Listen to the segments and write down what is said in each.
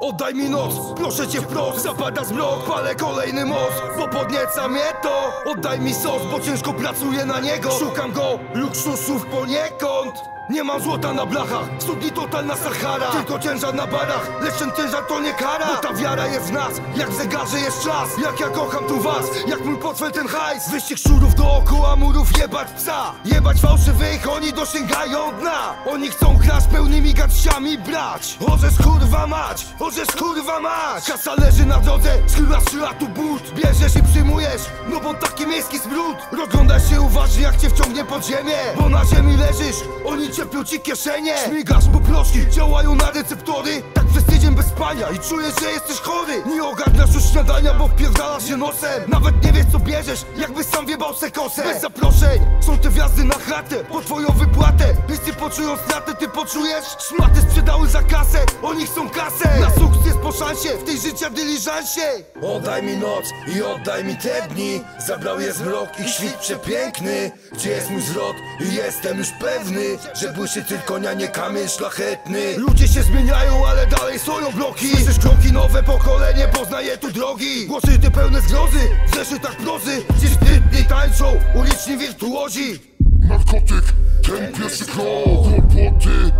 Oddaj mi noc, proszę cię wprost. Zapada zmrok, palę kolejny most. Bo podnieca mnie to. Oddaj mi sos, bo ciężko pracuję na niego. Szukam go, luksusów poniekąd. Nie mam złota na blachach, studni totalna Sahara. Tylko ciężar na barach, lecz ten ciężar to nie kara. Bo ta wiara jest w nas, jak w zegarze jest czas. Jak ja kocham tu was, jak mój portfel ten hajs. Wyścig szczurów dookoła murów, jebać psa. Jebać fałszywych, oni dosięgają dna. Oni chcą kraść pełnymi garściami brać. Orzesz kurwa mać, orzesz kurwa mać. Kasa leży na drodze, schylasz się tu but. Bierzesz i przyjmujesz, no bo taki miejski smród. Rozglądaj się uważnie jak cię wciągnie pod ziemię. Bo na ziemi leżysz, oni czepią ci kieszenie. Śmigasz, bo proszki działają na receptory Tak przez tydzień bez spania i czujesz, że jesteś chory. Nie ogarniasz już śniadania, bo wpierdalasz się nosem. Nawet nie wiesz co bierzesz, jakbyś sam wjebał se kosę. Bez zaproszeń, są te wjazdy na chatę Po twoją wypłatę, bliscy poczują stratę Ty poczujesz? Szmaty sprzedały za kasę, oni chcą kasę. Na sukces po szansie, w tej życia dyliżansie. Oddaj mi noc i oddaj mi te dni. Zabrał je zmrok i świt przepiękny. Gdzie jest mój zwrot? I jestem już pewny Że błyszy tylko nie kamień szlachetny. Ludzie się zmieniają, ale dalej stoją bloki Słyszysz kroki, nowe pokolenie poznaje tu drogi. Głosy te pełne zgrozy, w zeszytach prozy. Ci sprytni tańczą, uliczni wirtuozi. Narkotyk, ten pierwszy krok. Kłopoty,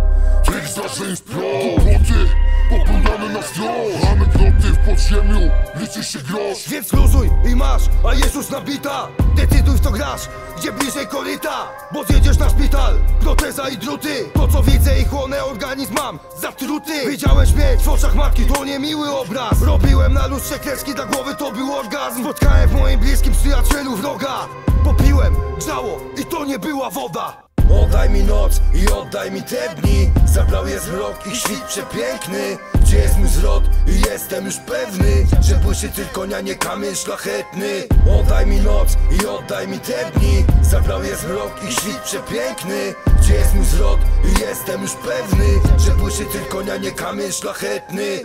tych zdarzeń wprost Kłopoty, popełniane na wzrost Anegdoty w podziemiu, liczy się grosz. Więc luzuj i masz, a Jezus nabita. Decyduj w co grasz, gdzie bliżej koryta. Bo zjedziesz na szpital, proteza i druty To co widzę i chłonę organizm mam zatruty. Widziałeś mnie w oczach matki, to niemiły obraz. Robiłem na lustrze kreski dla głowy, to był orgazm. Spotkałem w moim bliskim przyjacielu wroga. Popiłem, grzało i to nie była woda Oddaj mi noc i oddaj mi te dni. Zabrał je zmrok i świt przepiękny. Gdzie jest mój zwrot i jestem już pewny Że błyszy tylko na nie kamień szlachetny. Oddaj mi noc i oddaj mi te dni. Zabrał je zmrok i świt przepiękny. Gdzie jest mój zwrot i jestem już pewny Że błyszy tylko na nie kamień szlachetny